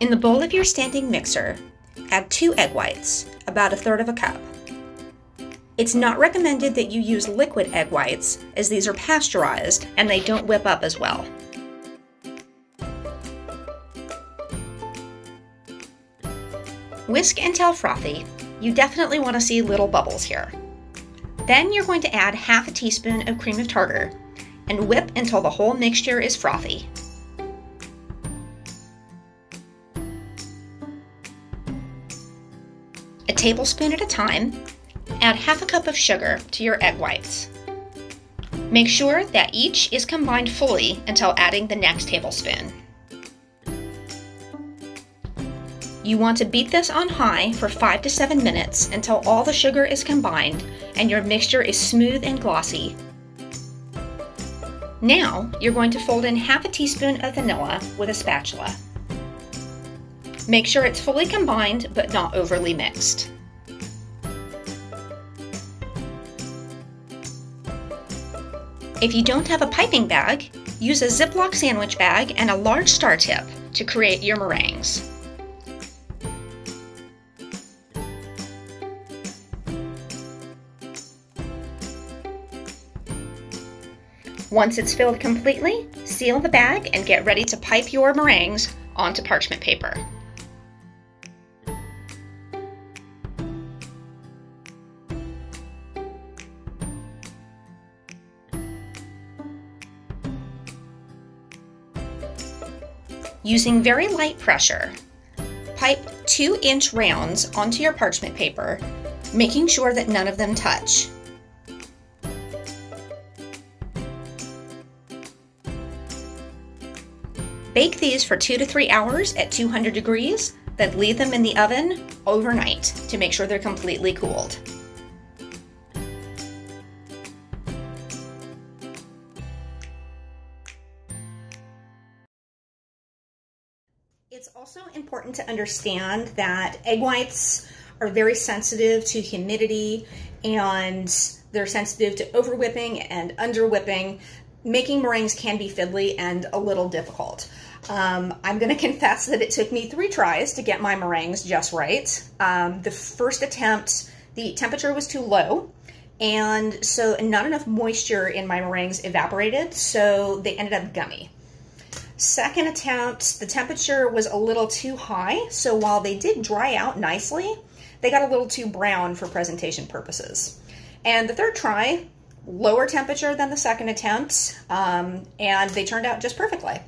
In the bowl of your standing mixer, add two egg whites, about a third of a cup. It's not recommended that you use liquid egg whites, as these are pasteurized and they don't whip up as well. Whisk until frothy. You definitely want to see little bubbles here. Then you're going to add half a teaspoon of cream of tartar and whip until the whole mixture is frothy. A tablespoon at a time, add half a cup of sugar to your egg whites. Make sure that each is combined fully until adding the next tablespoon. You want to beat this on high for 5 to 7 minutes until all the sugar is combined and your mixture is smooth and glossy. Now, you're going to fold in half a teaspoon of vanilla with a spatula. Make sure it's fully combined but not overly mixed. If you don't have a piping bag, use a Ziploc sandwich bag and a large star tip to create your meringues. Once it's filled completely, seal the bag and get ready to pipe your meringues onto parchment paper. Using very light pressure, pipe 2 inch rounds onto your parchment paper, making sure that none of them touch. Bake these for two to three hours at 200 degrees, then leave them in the oven overnight to make sure they're completely cooled. It's also important to understand that egg whites are very sensitive to humidity and they're sensitive to over whipping and under whipping making meringues can be fiddly and a little difficult. Um, I'm going to confess that it took me three tries to get my meringues just right. Um, the first attempt, the temperature was too low, and so not enough moisture in my meringues evaporated, so they ended up gummy. Second attempt, the temperature was a little too high, so while they did dry out nicely, they got a little too brown for presentation purposes. And the third try, lower temperature than the second attempt, um, and they turned out just perfectly.